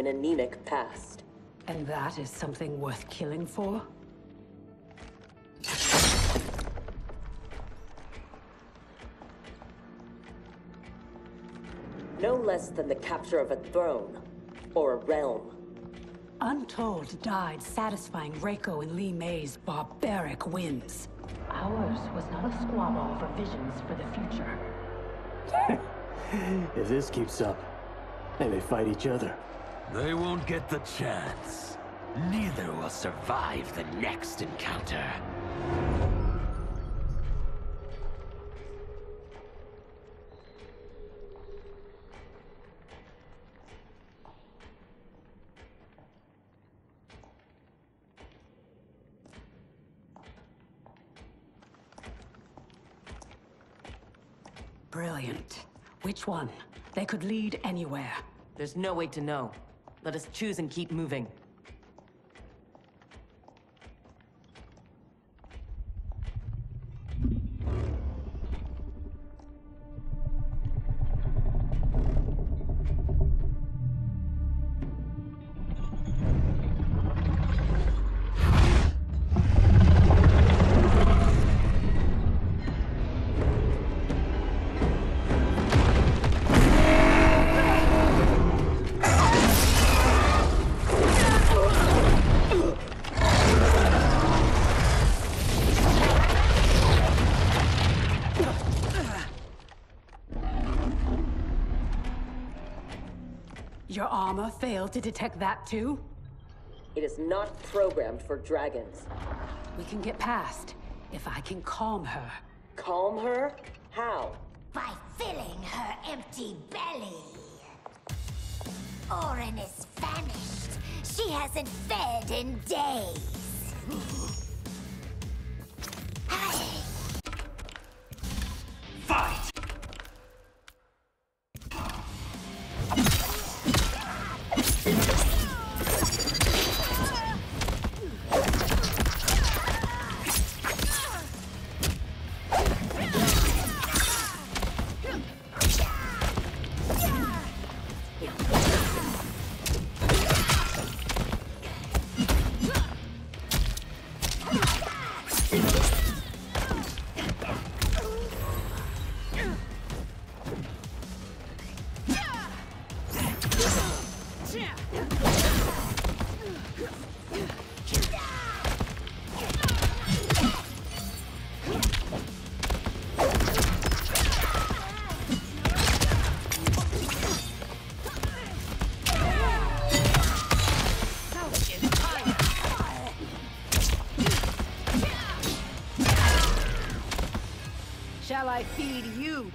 an anemic past. And that is something worth killing for? No less than the capture of a throne. Or a realm. Untold died satisfying Reiko and Li Mei's barbaric whims. Ours was not a squabble for visions for the future. if this keeps up, they may fight each other. They won't get the chance. Neither will survive the next encounter. Brilliant. Which one? They could lead anywhere. There's no way to know. Let us choose and keep moving. Your armor failed to detect that too? It is not programmed for dragons. We can get past, if I can calm her. Calm her? How? By filling her empty belly. Orin is famished. She hasn't fed in days. Fight!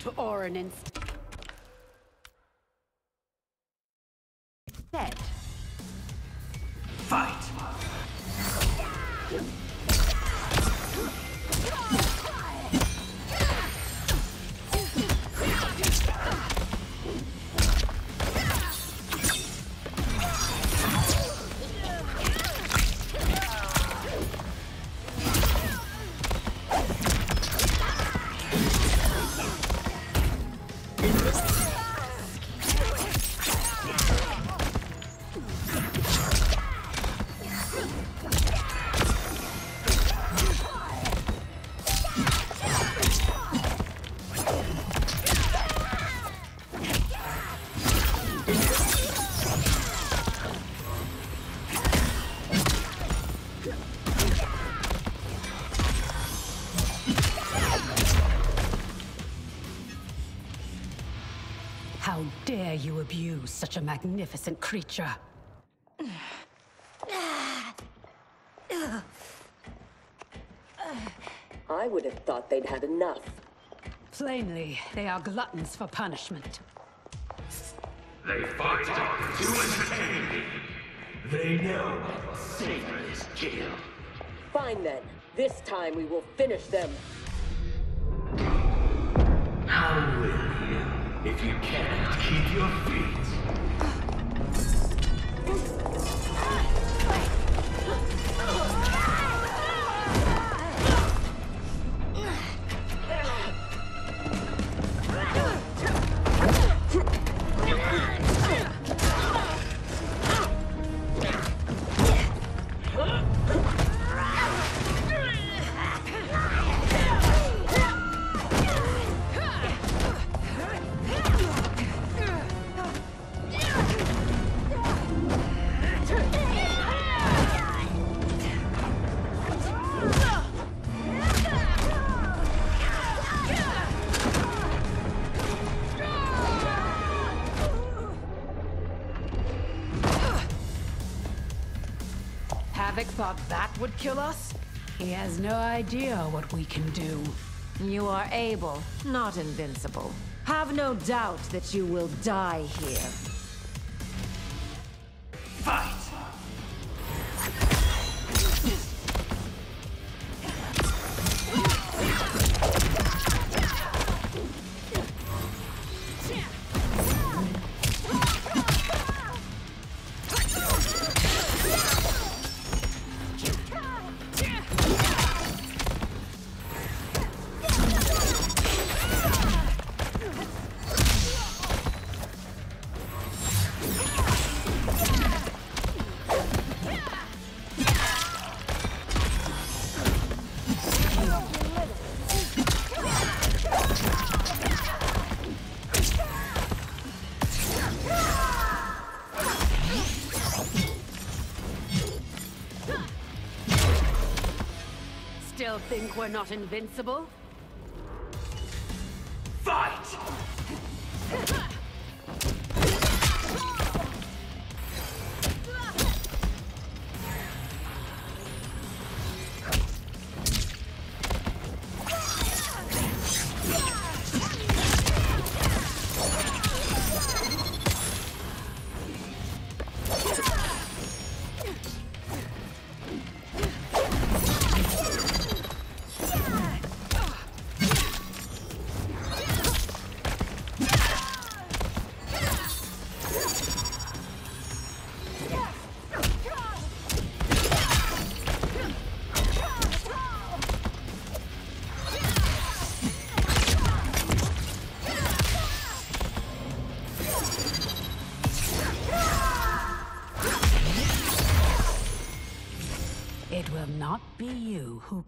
To Orin instead? Abuse such a magnificent creature? I would have thought they'd had enough. Plainly, they are gluttons for punishment. They fight to entertain. They know savor is kill. Fine then. This time we will finish them. How will you if you can't keep your feet? Thought that would kill us? He has no idea what we can do. You are able, not invincible. Have no doubt that you will die here. We're not invincible?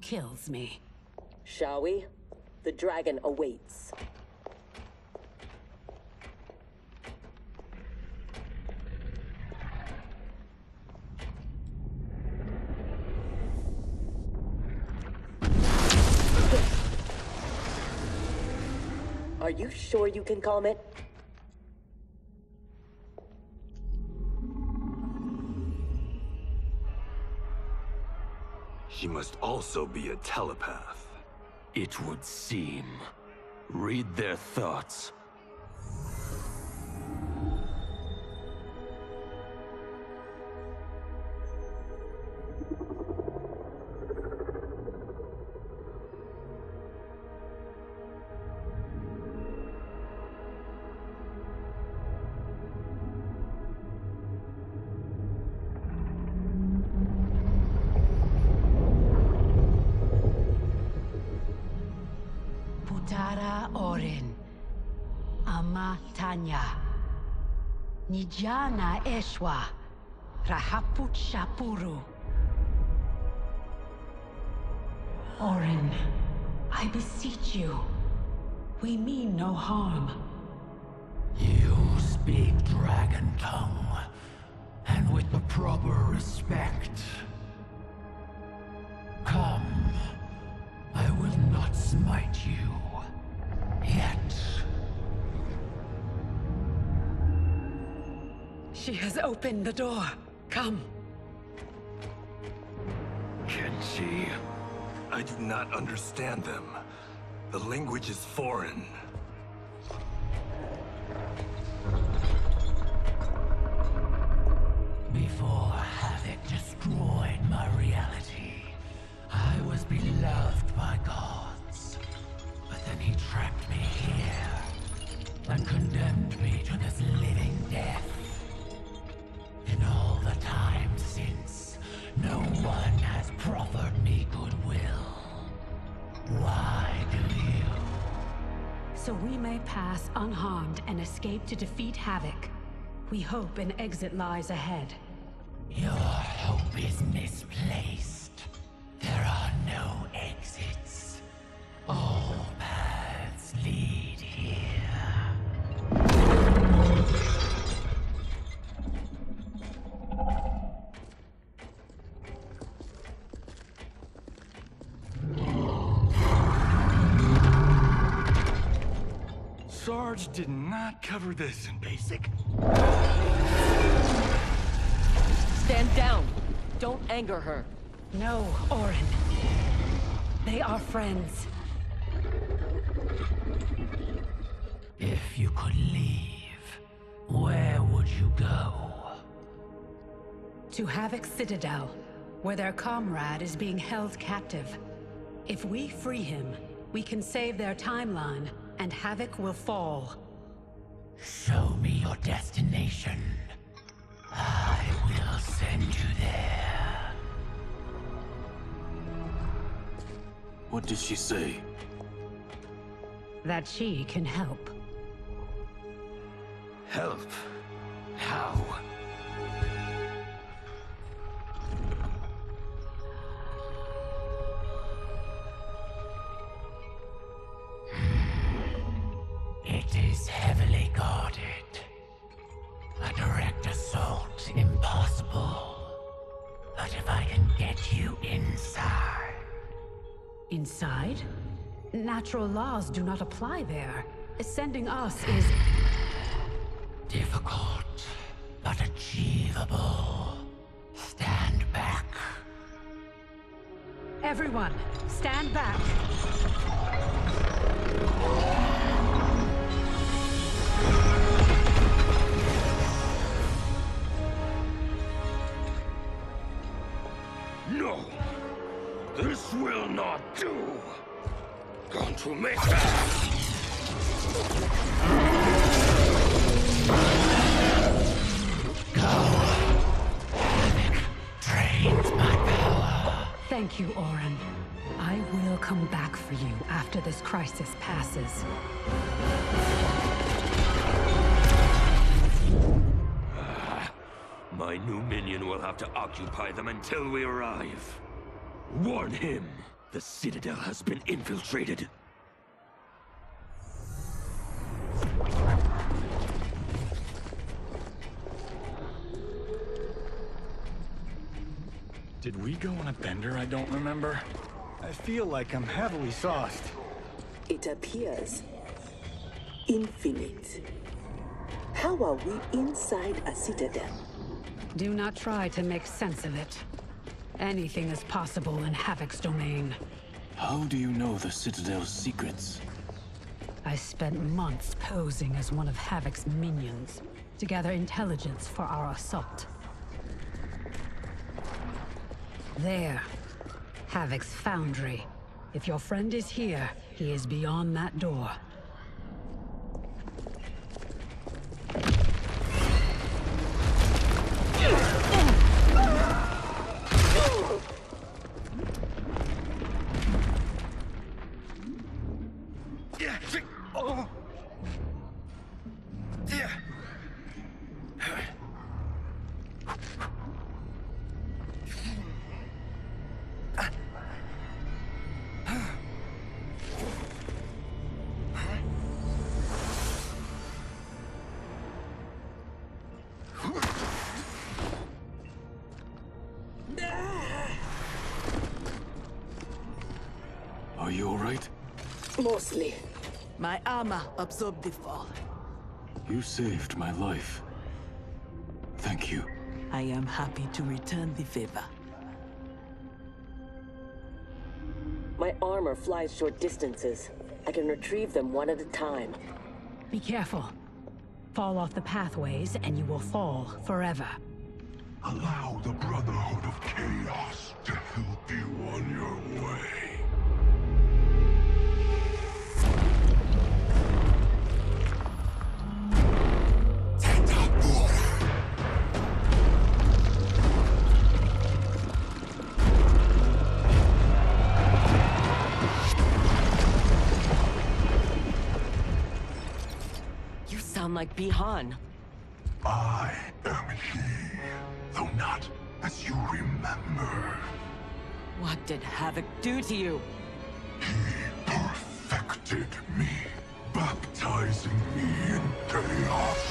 Kills me. Shall we? The dragon awaits. Are you sure you can calm it? She must also be a telepath. It would seem. Read their thoughts. Putara Orin. Ama Tanya. Nijana Eshwa. Rahaput Shapuru. Orin, I beseech you. We mean no harm. You speak dragon tongue, and with the proper respect. Come, I will not smite you. She has opened the door. Come. Kenshi, I do not understand them. The language is foreign. Before Havik destroyed my reality, I was beloved by gods. But then he trapped me here and condemned me to this living death. No one has proffered me goodwill. Why do you? So we may pass unharmed and escape to defeat Havik. We hope an exit lies ahead. Your hope is misplaced. Sarge did not cover this in basic. Stand down. Don't anger her. No, Orin. They are friends. If you could leave, where would you go? To Havik Citadel, where their comrade is being held captive. If we free him, we can save their timeline, and Havik will fall. Show me your destination. I will send you there. What did she say? That she can help. Help? How? Natural laws do not apply there. Ascending us is... Difficult, but achievable. Stand back. Everyone, stand back. No! This will not do! Going to make Drains my power. Thank you, Orin. I will come back for you after this crisis passes. Ah, my new minion will have to occupy them until we arrive. Warn him! The Citadel has been infiltrated. Did we go on a bender I don't remember? I feel like I'm heavily sauced. It appears infinite. How are we inside a citadel? Do not try to make sense of it. Anything is possible in Havik's domain. How do you know the Citadel's secrets? I spent months posing as one of Havik's minions to gather intelligence for our assault. There. Havik's foundry. If your friend is here, he is beyond that door. Mostly. My armor absorbed the fall. You saved my life. Thank you. I am happy to return the favor. My armor flies short distances. I can retrieve them one at a time. Be careful. Fall off the pathways and you will fall forever. Allow the Brotherhood of Chaos to help you on your way. Like Bi-Han. I am he, though not as you remember. What did Havik do to you? He perfected me, baptizing me in chaos.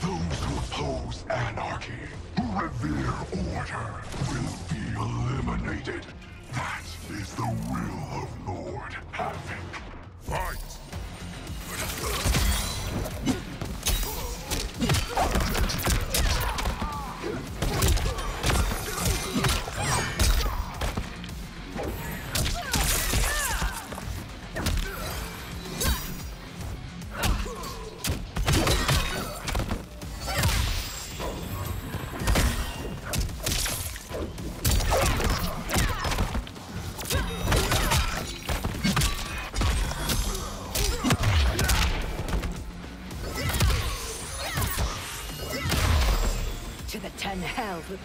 Those who oppose anarchy, who revere order, will be eliminated. That is the will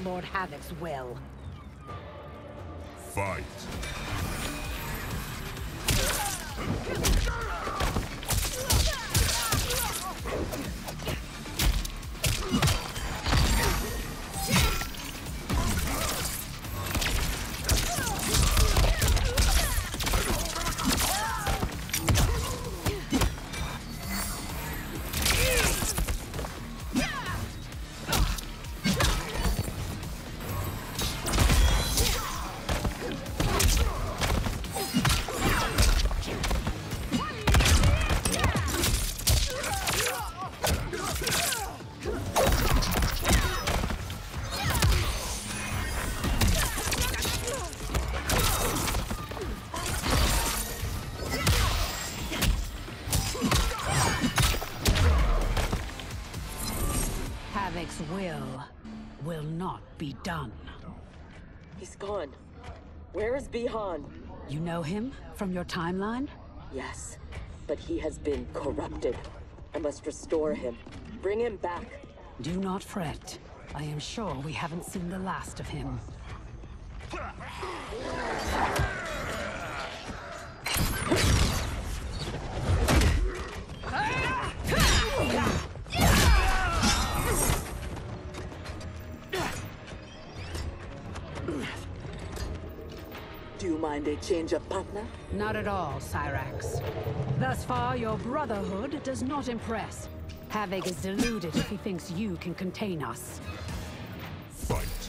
Lord Havik's will. Fight. Where is Bi-Han? You know him from your timeline? Yes, but he has been corrupted. I must restore him. Bring him back. Do not fret. I am sure we haven't seen the last of him. mind a change of partner? Not at all, Cyrax. Thus far, your Brotherhood does not impress. Havik is deluded if he thinks you can contain us. Fight.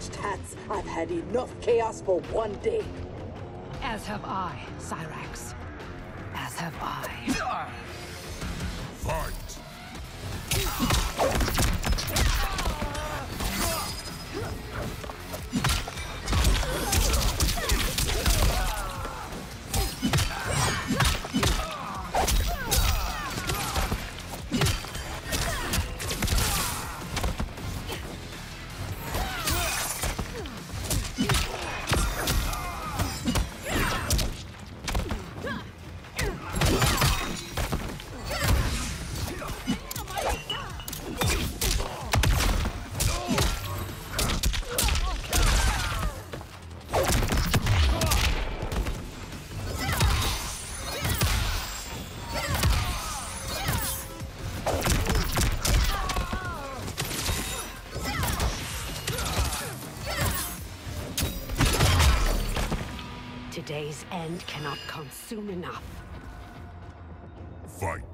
Razor-edged hats. I've had enough chaos for one day. As have I, Cyrax. As have I. end cannot come soon enough. Fight.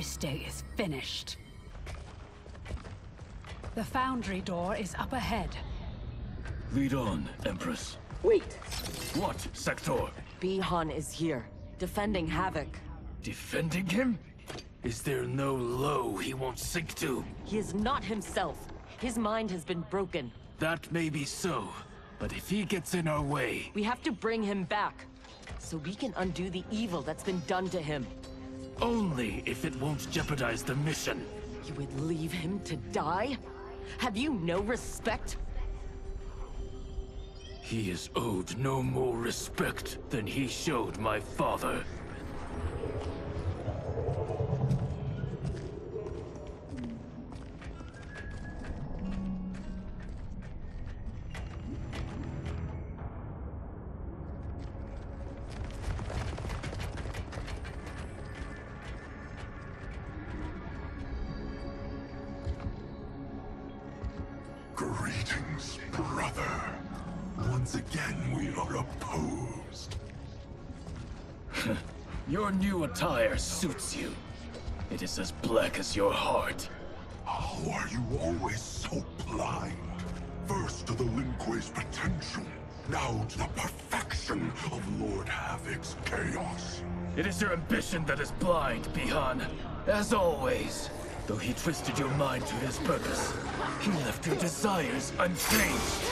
This day is finished. The foundry door is up ahead. Lead on, Empress. Wait. What, Sektor? Bi-Han is here, defending Havik. Defending him? Is there no low he won't sink to? He is not himself. His mind has been broken. That may be so, but if he gets in our way... We have to bring him back, so we can undo the evil that's been done to him. Only if it won't jeopardize the mission. You would leave him to die? Have you no respect? He is owed no more respect than he showed my father. Is as black as your heart. How are you always so blind? First to the Lin Kuei's potential, now to the perfection of Lord Havik's chaos. It is your ambition that is blind, Bi-Han. As always. Though he twisted your mind to his purpose, he left your desires unchanged.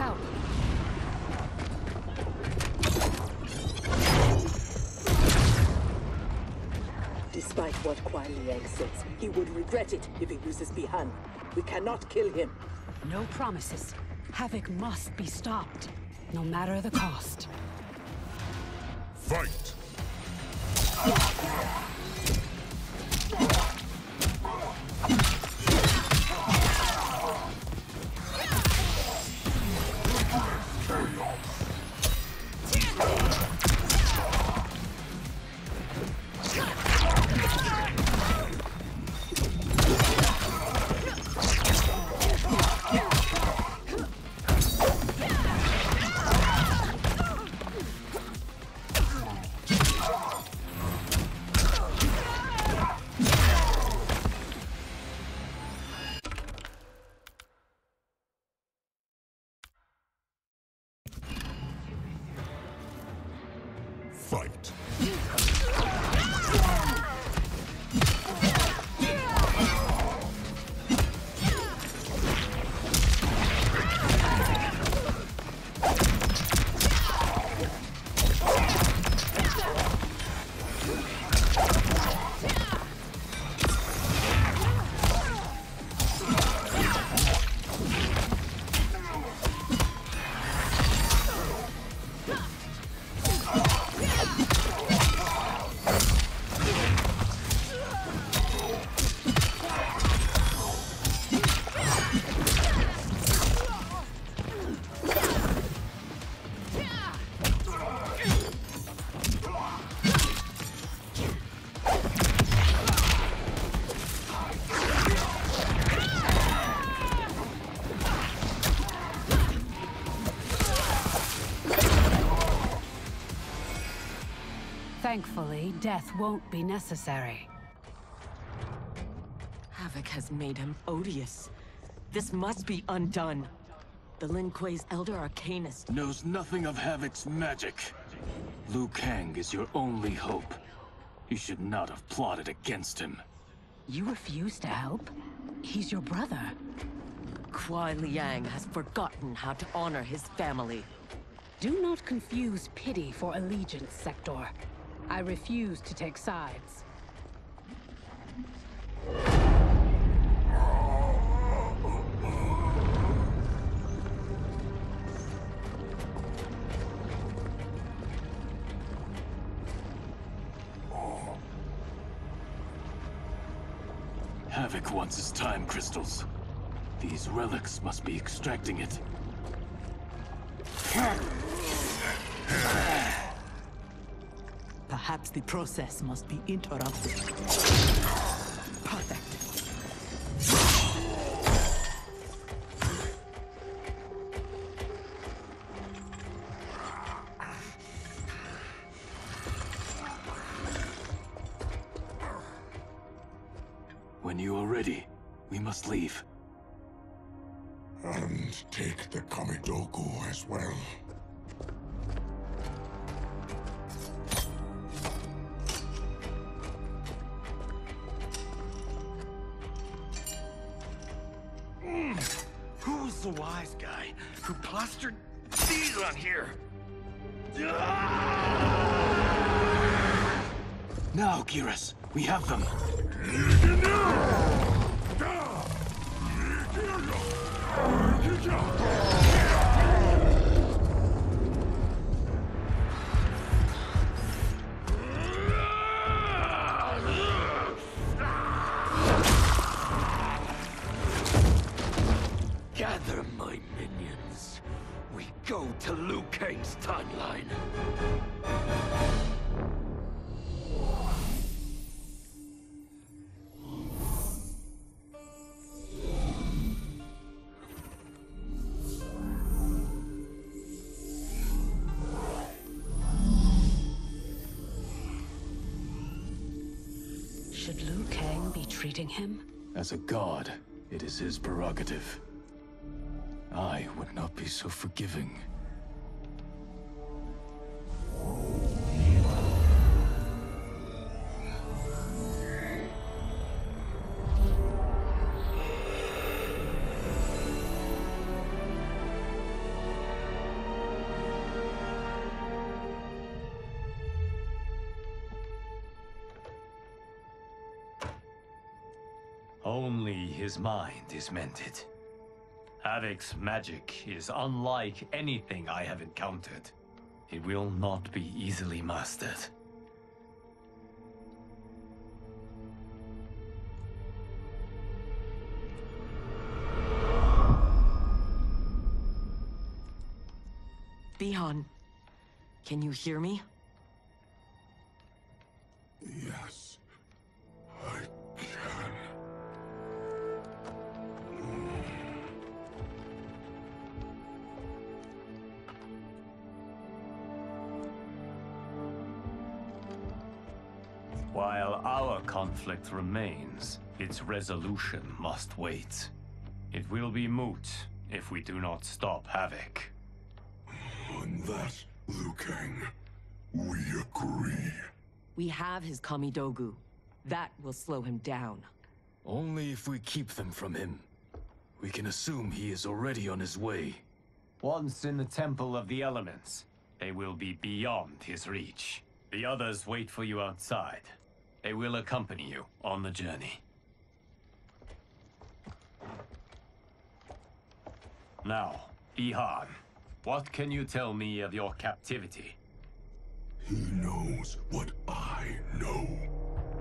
Help. Despite what Kuai Liang says, he would regret it if he loses Bi-Han. We cannot kill him. No promises. Havik must be stopped, no matter the cost. Fight! Fight! Thankfully, death won't be necessary. Havik has made him odious. This must be undone. The Lin Kuei's Elder Arcanist knows nothing of Havik's magic. Liu Kang is your only hope. You should not have plotted against him. You refuse to help? He's your brother. Kuai Liang has forgotten how to honor his family. Do not confuse pity for allegiance, Sektor. I refuse to take sides. Havik wants his time crystals. These relics must be extracting it. Perhaps the process must be interrupted. Perfect. When you are ready, we must leave. And take the Kamidogu as well. Treating him? As a god, it is his prerogative. I would not be so forgiving. His mind is mended. Havik's magic is unlike anything I have encountered. It will not be easily mastered. Bi-Han, can you hear me? Conflict remains, its resolution must wait. It will be moot if we do not stop Havik. On that, Liu Kang, we agree. We have his Kamidogu. That will slow him down. Only if we keep them from him. We can assume he is already on his way. Once in the Temple of the Elements, they will be beyond his reach. The others wait for you outside. They will accompany you on the journey. Now, Bi-Han, what can you tell me of your captivity? He knows what I know.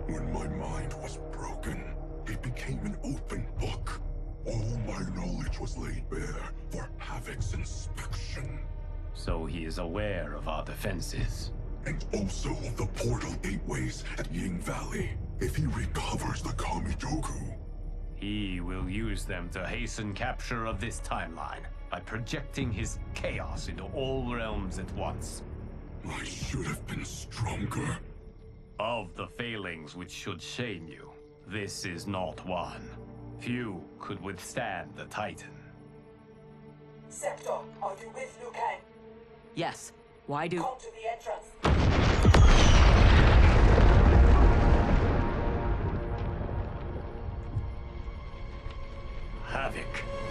When my mind was broken, it became an open book. All my knowledge was laid bare for Havik's inspection. So he is aware of our defenses. And also the portal gateways at Ying Valley. If he recovers the Kamidogu, He will use them to hasten capture of this timeline by projecting his chaos into all realms at once. I should have been stronger. Of the failings which should shame you, this is not one. Few could withstand the Titan. Sektor, are you with Liu Kang? Yes. Why do... Come to the entrance. Havik.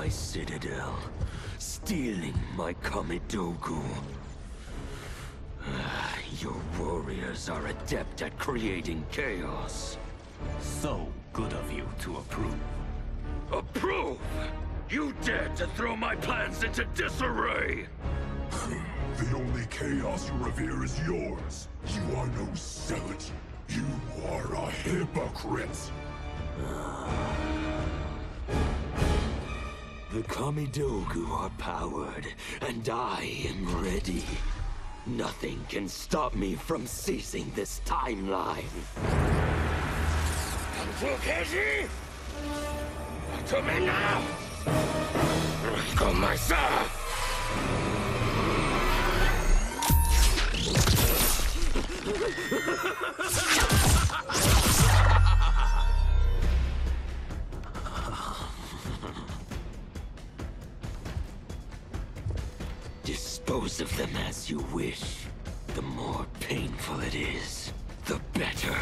My citadel. Stealing my Kamidogu. Ah, Your warriors are adept at creating chaos. So good of you to approve. Approve! You dared to throw my plans into disarray! The only chaos you revere is yours. You are no zealot. You are a hypocrite. The Kamidogu are powered, and I am ready. Nothing can stop me from seizing this timeline. Fukeji! To me now! Come myself! Dispose of them as you wish. The more painful it is, the better.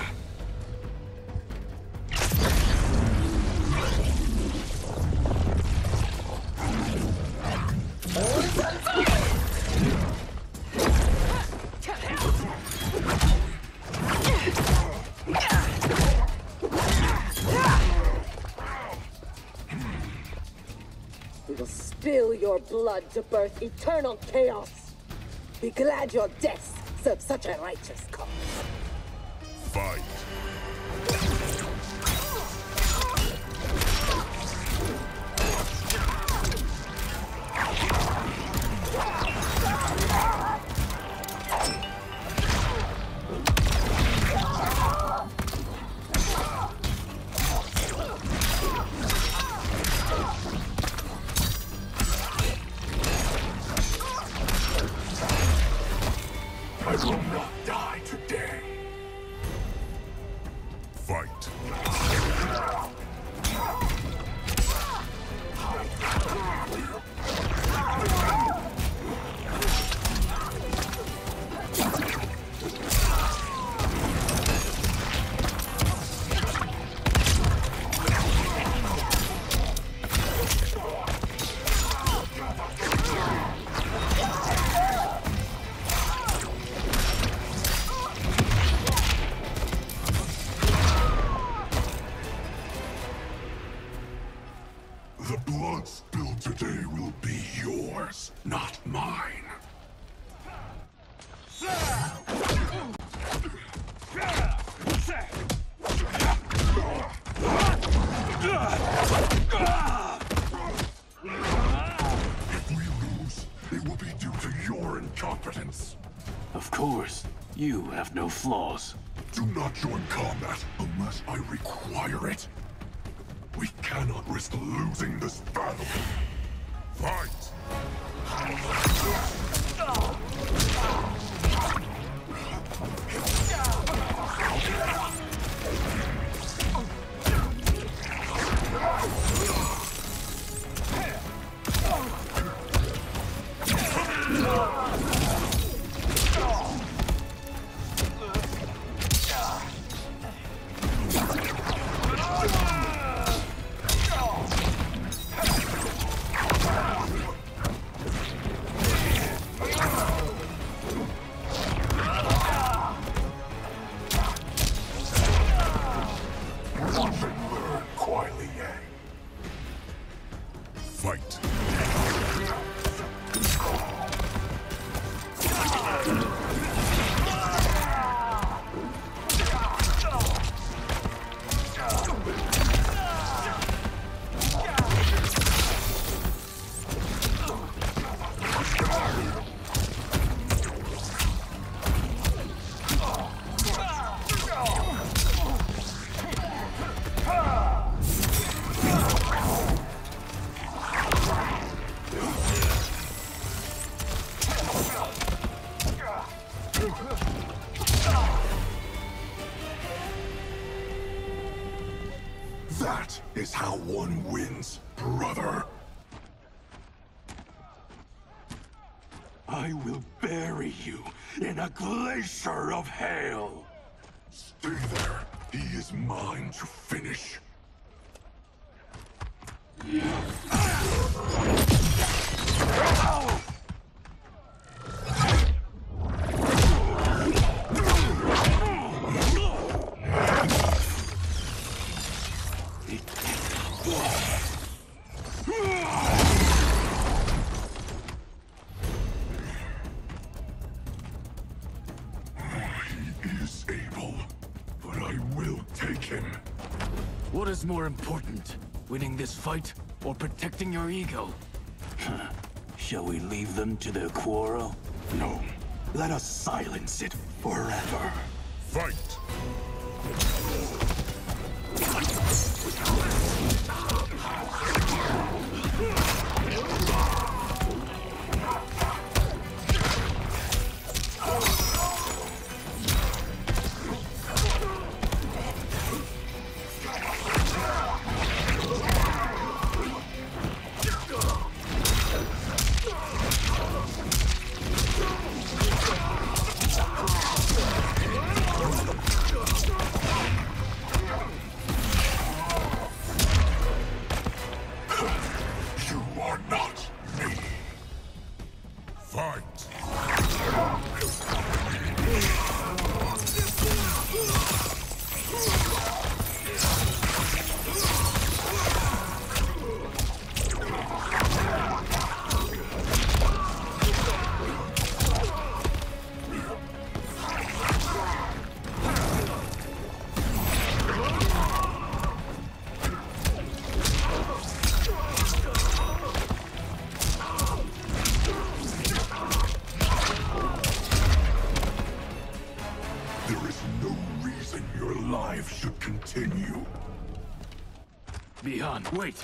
Blood to birth eternal chaos. Be glad your deaths serve such a righteous cause. Fight. Flaws. Do not join combat unless I require it. We cannot risk losing this glacier of hail. Stay there. He is mine to finish. What is more important? Winning this fight or protecting your ego? Shall we leave them to their quarrel? No. Let us silence it forever. Fight! Wait!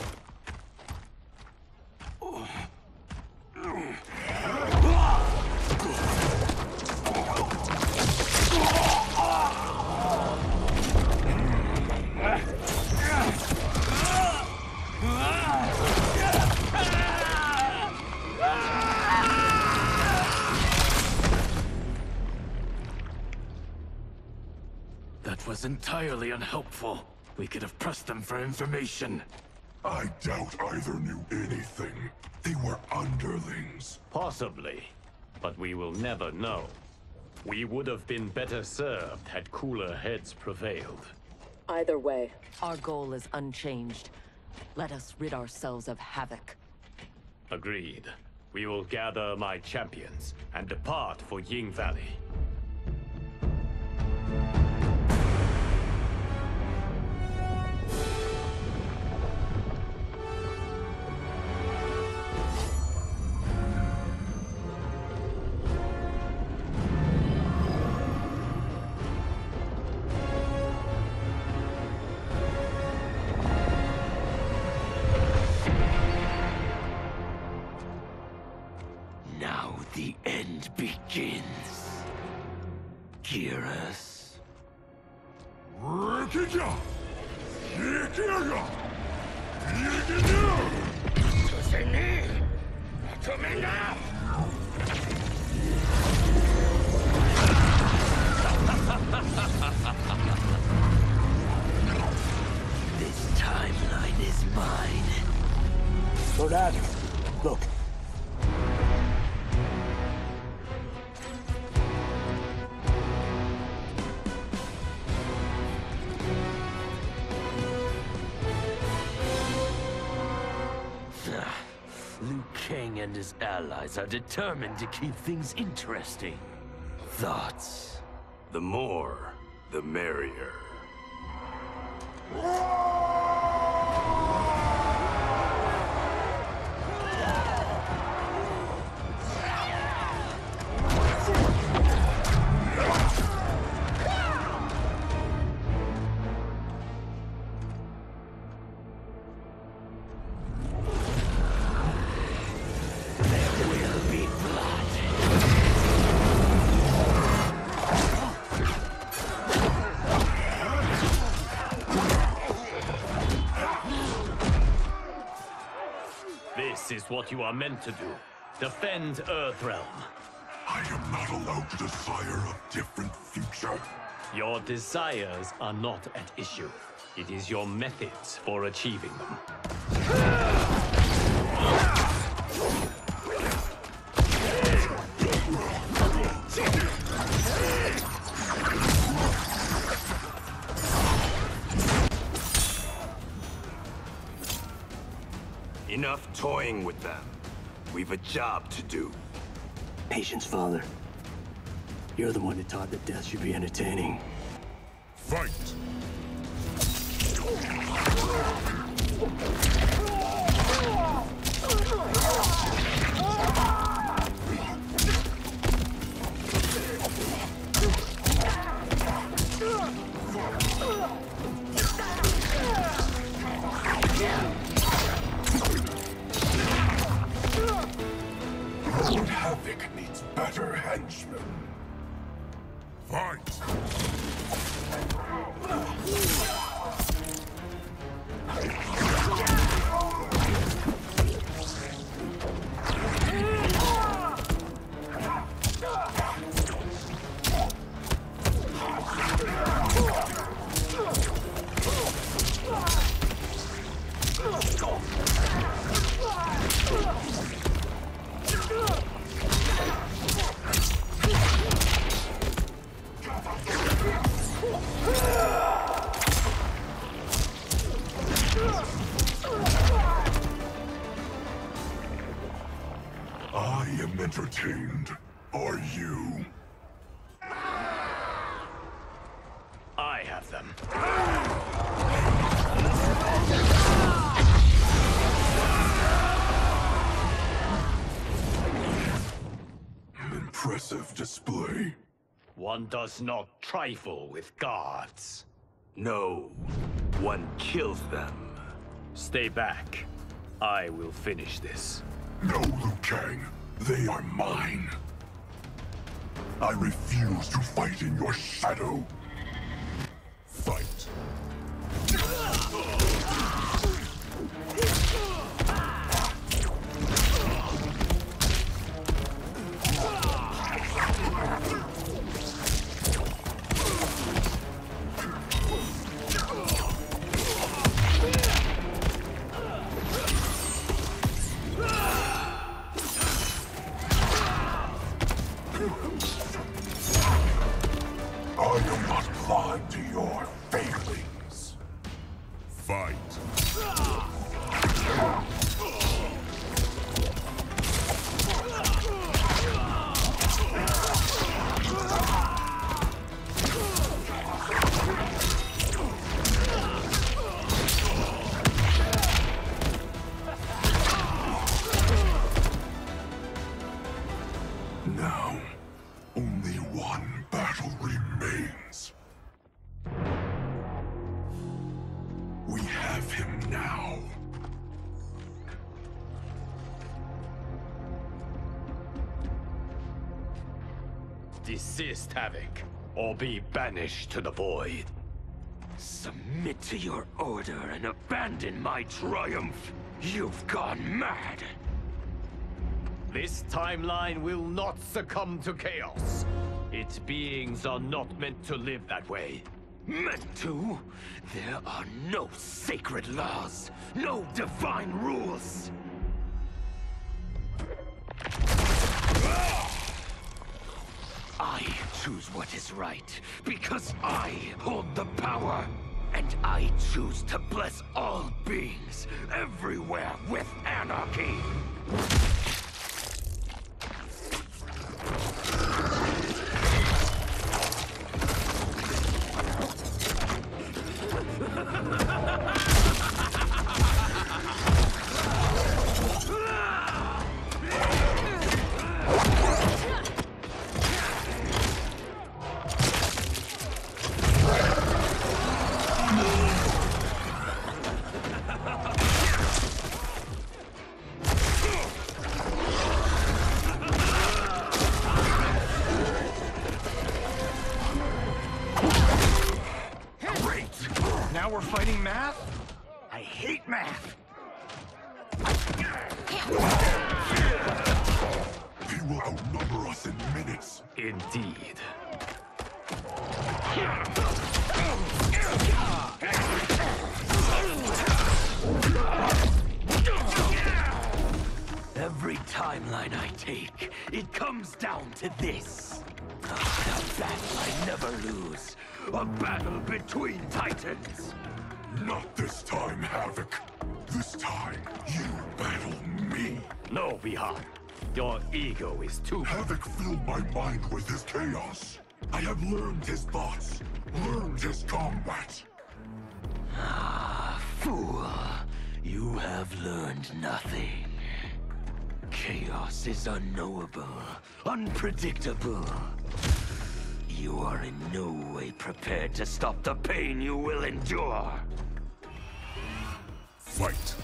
That was entirely unhelpful. We could have pressed them for information. I doubt either knew anything. They were underlings. Possibly. But we will never know. We would have been better served had cooler heads prevailed. Either way, Our goal is unchanged. Let us rid ourselves of Havik. Agreed. We will gather my champions and depart for Ying Valley. Look. Ah, Liu Kang and his allies are determined to keep things interesting. Thoughts? The more, the merrier. What you are meant to do. Defend Earthrealm. I am not allowed to desire a different future. Your desires are not at issue. It is your methods for achieving them. Enough toying with them. We've a job to do. Patience, father. You're the one who taught that death should be entertaining. Fight! Impressive display. One does not trifle with gods. No, one kills them. Stay back. I will finish this. No, Liu Kang. They are mine. I refuse to fight in your shadow. Havik, or be banished to the void. Submit to your order and abandon my triumph. You've gone mad. This timeline will not succumb to chaos. Its beings are not meant to live that way. Meant to? There are no sacred laws, no divine rules. Choose what is right, because I hold the power. And I choose to bless all beings, everywhere with anarchy. Filled my mind with his chaos. I have learned his thoughts, learned his combat. Ah, fool. You have learned nothing. Chaos is unknowable, unpredictable. You are in no way prepared to stop the pain you will endure. Fight.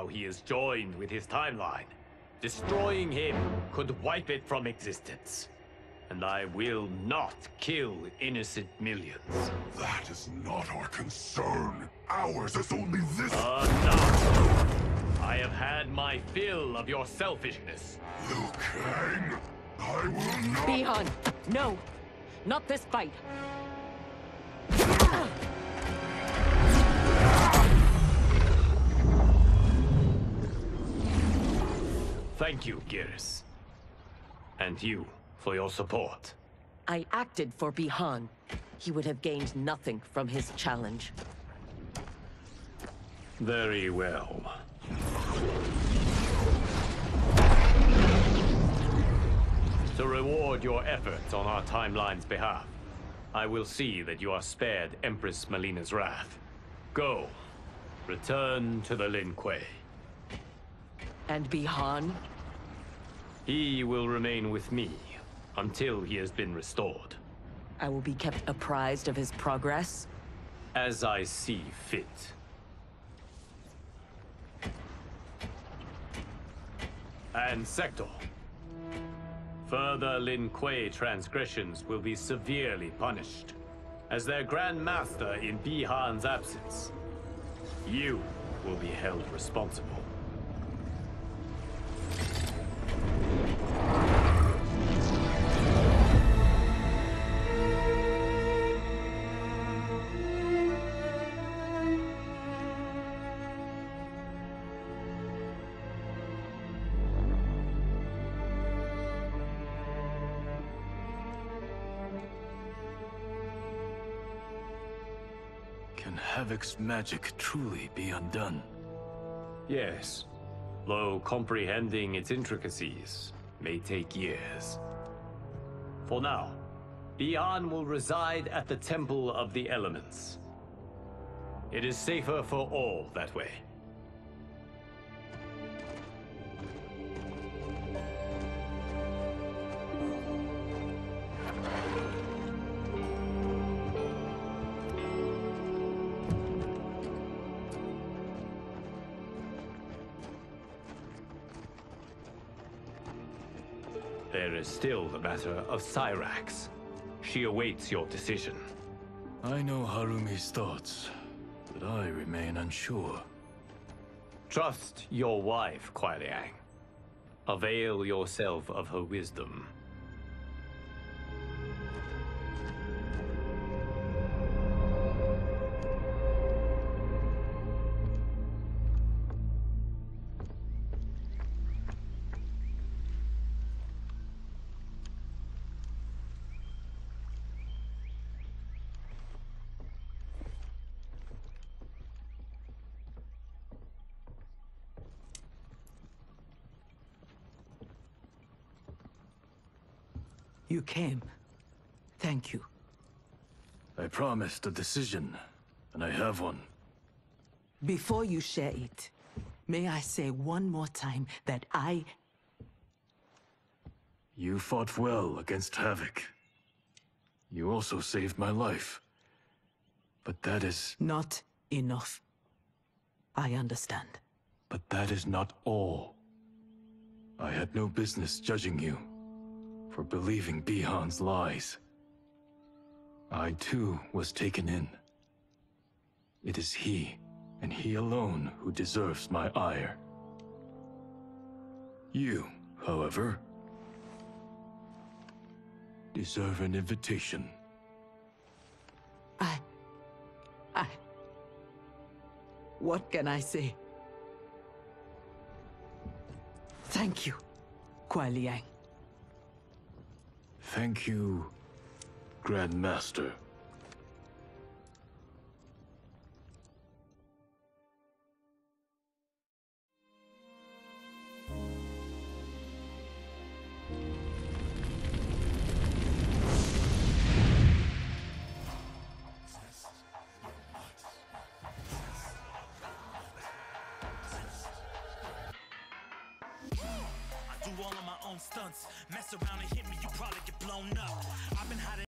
How he is joined with his timeline. Destroying him could wipe it from existence. And I will not kill innocent millions. That is not our concern. Ours is only this. Uh, Enough! I have had my fill of your selfishness. Liu Kang, I will not. Bi-Han, no! Not this fight! Thank you, Geras. And you for your support. I acted for Bi-Han. He would have gained nothing from his challenge. Very well. To reward your efforts on our timeline's behalf, I will see that you are spared Empress Mileena's wrath. Go. Return to the Lin Kuei. And Bi-Han? He will remain with me until he has been restored. I will be kept apprised of his progress? As I see fit. And Sektor. Further Lin Kuei transgressions will be severely punished. As their Grand Master in Bi-Han's absence, you will be held responsible. Havik's magic truly be undone? Yes, though comprehending its intricacies may take years. For now, Bi-Han will reside at the Temple of the Elements. It is safer for all that way. Still the matter of Cyrax. She awaits your decision. I know Harumi's thoughts, but I remain unsure. Trust your wife, Kuai Liang. Avail yourself of her wisdom. You came. Thank you. I promised a decision, and I have one. Before you share it, may I say one more time that I... You fought well against Havik. You also saved my life. But that is... Not enough. I understand. But that is not all. I had no business judging you for believing Bi-Han's lies. I too was taken in. It is he, and he alone, who deserves my ire. You, however, deserve an invitation. I... I... What can I say? Thank you, Kuai Liang. Thank you, Grandmaster.